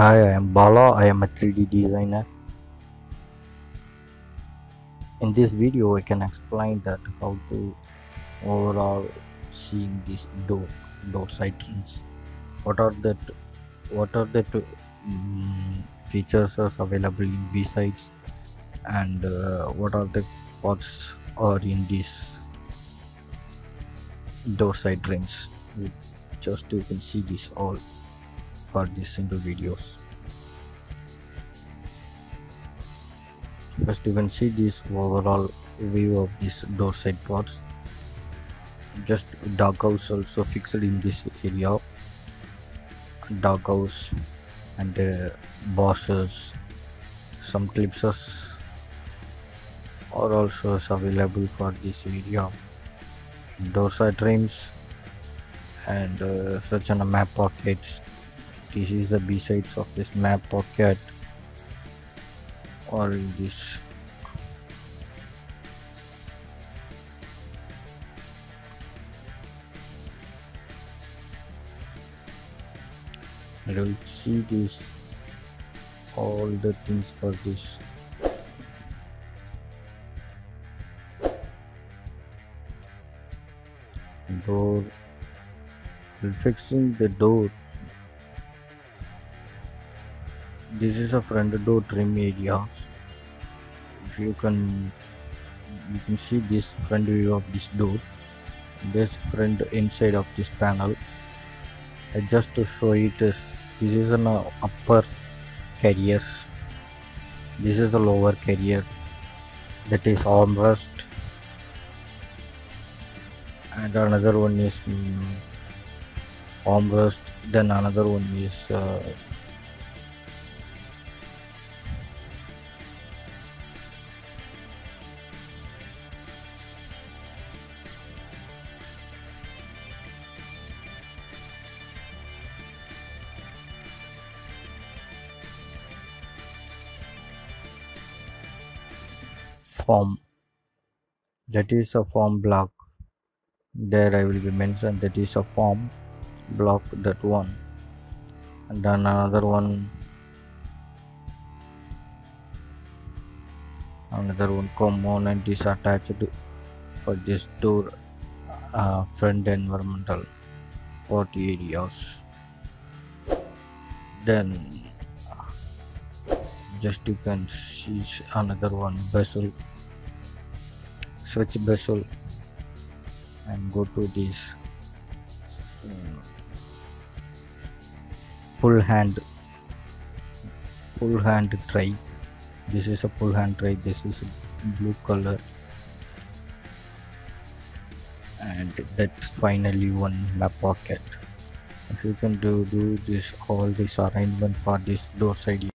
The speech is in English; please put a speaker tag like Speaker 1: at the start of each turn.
Speaker 1: Hi, I am Bala. I am a 3D designer. In this video, I can explain that how to overall seeing this door door side trims. What are the what are the mm, features available in B sides and uh, what are the parts are in this door side trims. Just you can see this all for these single videos. First you can see this overall view of this door side parts. Just dog house also fixed in this area. Dog house and uh, bosses, some clips are also available for this area. Door side rims and uh, such on a map pockets this is the b sides of this map pocket. Or this. I will see this. All the things for this. Door. Fixing the door this is a front door trim area. If you can you can see this front view of this door. This front inside of this panel. Uh, just to show it is this is an uh, upper carrier this is a lower carrier. That is armrest. And another one is um, armrest. Then another one is uh, form. That is a form block. There I will be mentioned that is a form block that one. And then another one. Another one component is attached for this door uh, front environmental port areas. Then just you can see another one bezel switch bezel and go to this uh, pull hand pull hand tray this is a pull hand tray this is blue color. And that's finally one map pocket. If you can do do this all this arrangement for this door side